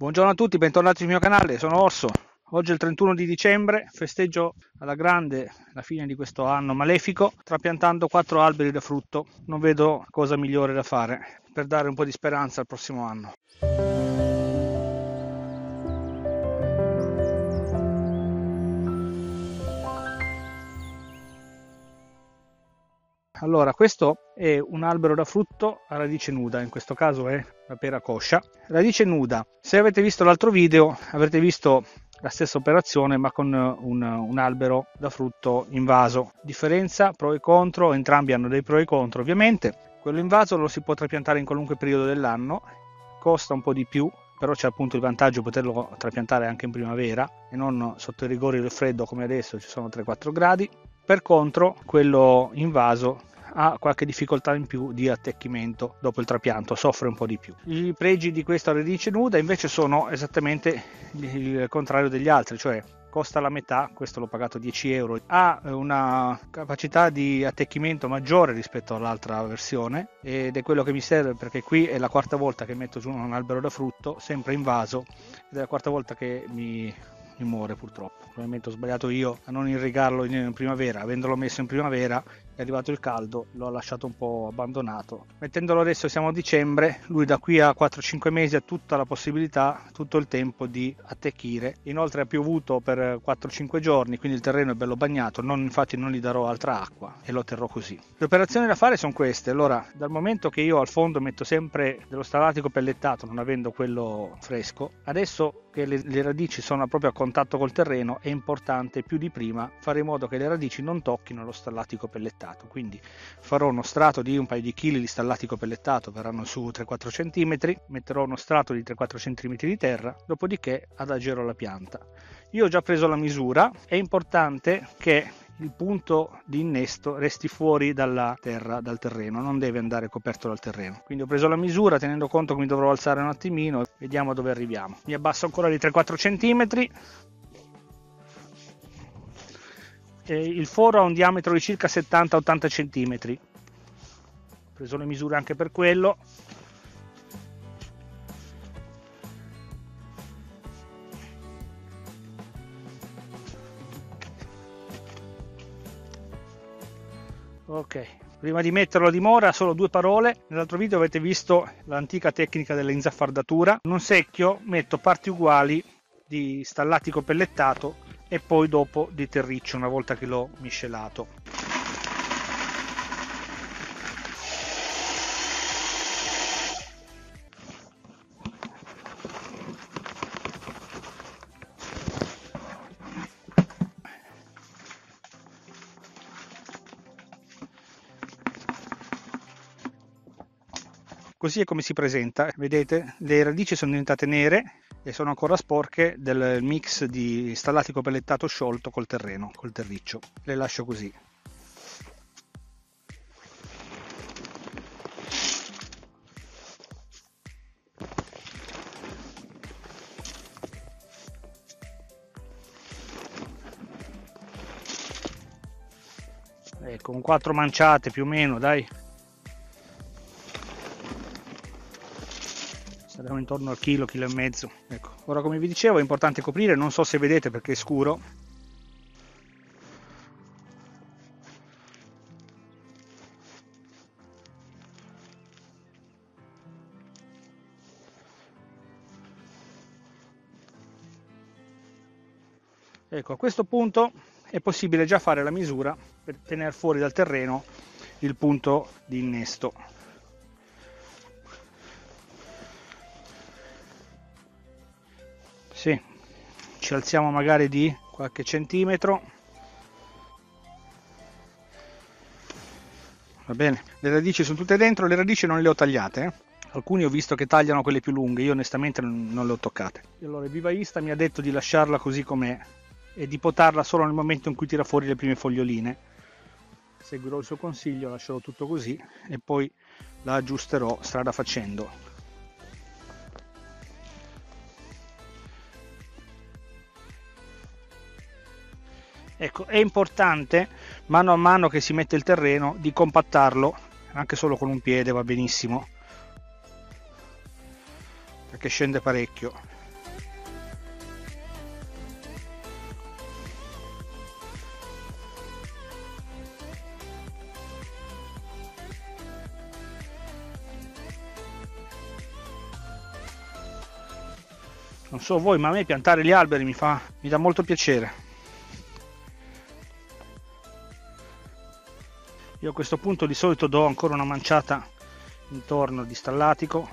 Buongiorno a tutti, bentornati sul mio canale, sono Orso. Oggi è il 31 di dicembre, festeggio alla grande la fine di questo anno malefico trapiantando quattro alberi da frutto. Non vedo cosa migliore da fare per dare un po' di speranza al prossimo anno. Allora, questo è un albero da frutto a radice nuda, in questo caso è la pera coscia. Radice nuda, se avete visto l'altro video avrete visto la stessa operazione ma con un, un, albero da frutto in vaso. Differenza, pro e contro, entrambi hanno dei pro e contro ovviamente. Quello in vaso lo si può trapiantare in qualunque periodo dell'anno, costa un po' di più, però c'è appunto il vantaggio di poterlo trapiantare anche in primavera e non sotto i rigori del freddo come adesso ci sono 3-4 gradi. Per contro, quello in vaso ha qualche difficoltà in più di attecchimento dopo il trapianto, soffre un po' di più. I pregi di questa radice nuda invece sono esattamente il contrario degli altri, cioè costa la metà, questo l'ho pagato 10 euro, ha una capacità di attecchimento maggiore rispetto all'altra versione ed è quello che mi serve perché qui è la quarta volta che metto giù un albero da frutto, sempre in vaso, ed è la quarta volta che mi mi muore purtroppo. Probabilmente ho sbagliato io a non irrigarlo in primavera, avendolo messo in primavera è arrivato il caldo, l'ho lasciato un po' abbandonato. Mettendolo adesso siamo a dicembre, lui da qui a 4-5 mesi ha tutta la possibilità, tutto il tempo di attecchire. Inoltre ha piovuto per 4-5 giorni, quindi il terreno è bello bagnato, non, infatti non gli darò altra acqua e lo terrò così. Le operazioni da fare sono queste, allora dal momento che io al fondo metto sempre dello stallatico pellettato, non avendo quello fresco, adesso che le, le radici sono proprio a contatto col terreno è importante più di prima fare in modo che le radici non tocchino lo stallatico pellettato pellettato quindi farò uno strato di un paio di chili di stallatico pellettato verranno su 3-4 cm metterò uno strato di 3-4 cm di terra dopodiché adagerò la pianta io ho già preso la misura è importante che il punto di innesto resti fuori dalla terra, dal terreno, non deve andare coperto dal terreno. Quindi ho preso la misura tenendo conto che mi dovrò alzare un attimino, vediamo dove arriviamo. Mi abbasso ancora di 3-4 cm, eh, il foro ha un diametro di circa 70-80 cm. Ho preso le misure anche per quello. Ok, prima di metterlo a dimora solo due parole. Nell'altro video avete visto l'antica tecnica dell'inzaffardatura. In un secchio metto parti uguali di stallatico pellettato e poi dopo di terriccio una volta che l'ho miscelato. Così è come si presenta. Vedete le radici sono diventate nere e sono ancora sporche del mix di stallatico pellettato sciolto col terreno, col terriccio. Le lascio così. Ecco, con quattro manciate più o meno, dai. Intorno al chilo, chilo e mezzo. Ecco. Ora come vi dicevo è importante coprire, non so se vedete perché è scuro. Ecco, a questo punto è possibile già fare la misura per tenere fuori dal terreno il punto di innesto. Sì, ci alziamo magari di qualche centimetro. Va bene. Le radici sono tutte dentro le radici non le ho tagliate eh? alcuni ho visto che tagliano quelle più lunghe io onestamente non le ho toccate. Allora il vivaista mi ha detto di lasciarla così com'è e di potarla solo nel momento in cui tira fuori le prime foglioline. Seguirò il suo consiglio lascerò tutto così e poi la aggiusterò strada facendo Ecco, è importante mano a mano che si mette il terreno di compattarlo, anche solo con un piede va benissimo, perché scende parecchio. Non so voi, ma a me piantare gli alberi mi fa mi dà molto piacere. Io a questo punto di solito do ancora una manciata intorno di stallatico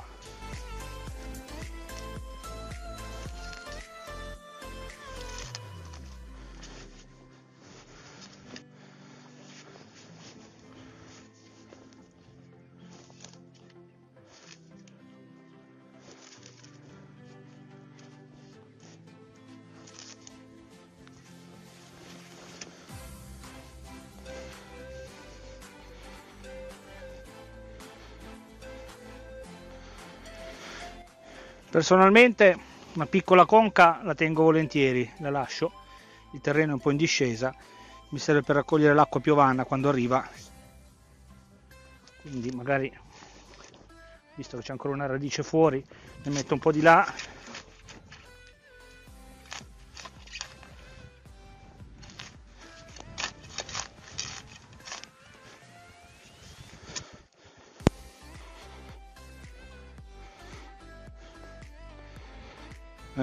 Personalmente una piccola conca la tengo volentieri, la lascio, il terreno è un po' in discesa, mi serve per raccogliere l'acqua piovana quando arriva, quindi magari, visto che c'è ancora una radice fuori, ne metto un po' di là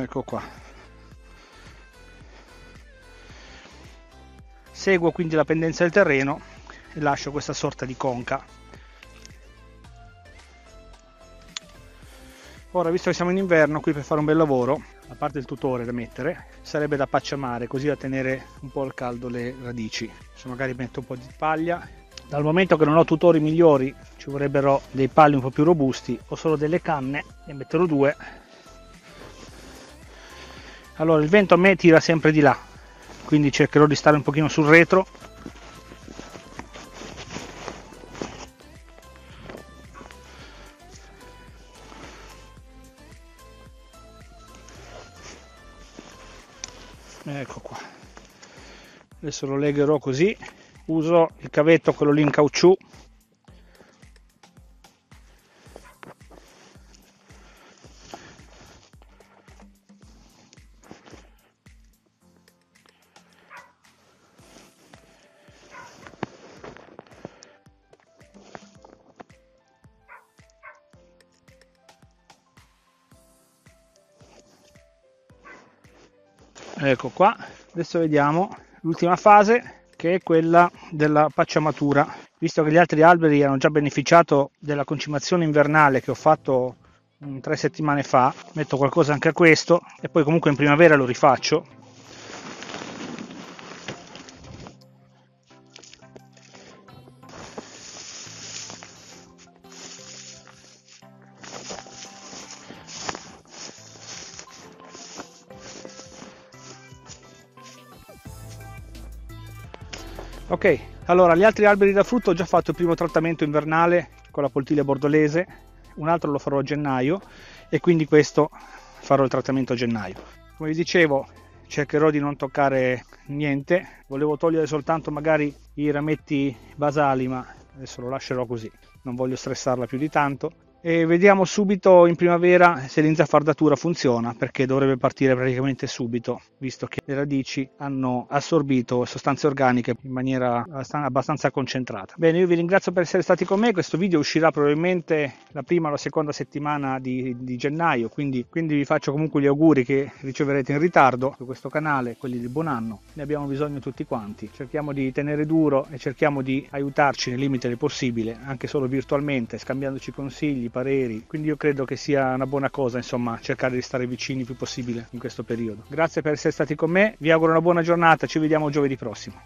ecco qua. Seguo quindi la pendenza del terreno e lascio questa sorta di conca. Ora visto che siamo in inverno qui per fare un bel lavoro a parte il tutore da mettere sarebbe da pacciamare così da tenere un po' al caldo le radici. Se magari metto un po' di paglia. Dal momento che non ho tutori migliori ci vorrebbero dei pali un po' più robusti ho solo delle canne ne metterò due allora il vento a me tira sempre di là quindi cercherò di stare un pochino sul retro. Ecco qua. Adesso lo legherò così. Uso il cavetto quello lì in caucciù ecco qua adesso vediamo l'ultima fase che è quella della pacciamatura. Visto che gli altri alberi hanno già beneficiato della concimazione invernale che ho fatto tre settimane fa metto qualcosa anche a questo e poi comunque in primavera lo rifaccio ok allora gli altri alberi da frutto ho già fatto il primo trattamento invernale con la poltiglia bordolese un altro lo farò a gennaio e quindi questo farò il trattamento a gennaio. Come vi dicevo cercherò di non toccare niente volevo togliere soltanto magari i rametti basali ma adesso lo lascerò così non voglio stressarla più di tanto e vediamo subito in primavera se l'inzafardatura funziona perché dovrebbe partire praticamente subito visto che le radici hanno assorbito sostanze organiche in maniera abbastanza concentrata. Bene io vi ringrazio per essere stati con me. Questo video uscirà probabilmente la prima o la seconda settimana di, di gennaio quindi, quindi, vi faccio comunque gli auguri che riceverete in ritardo su questo canale quelli di buon anno. Ne abbiamo bisogno tutti quanti. Cerchiamo di tenere duro e cerchiamo di aiutarci nel limite del possibile anche solo virtualmente scambiandoci consigli pareri, quindi io credo che sia una buona cosa, insomma, cercare di stare vicini il più possibile in questo periodo. Grazie per essere stati con me, vi auguro una buona giornata, ci vediamo giovedì prossimo.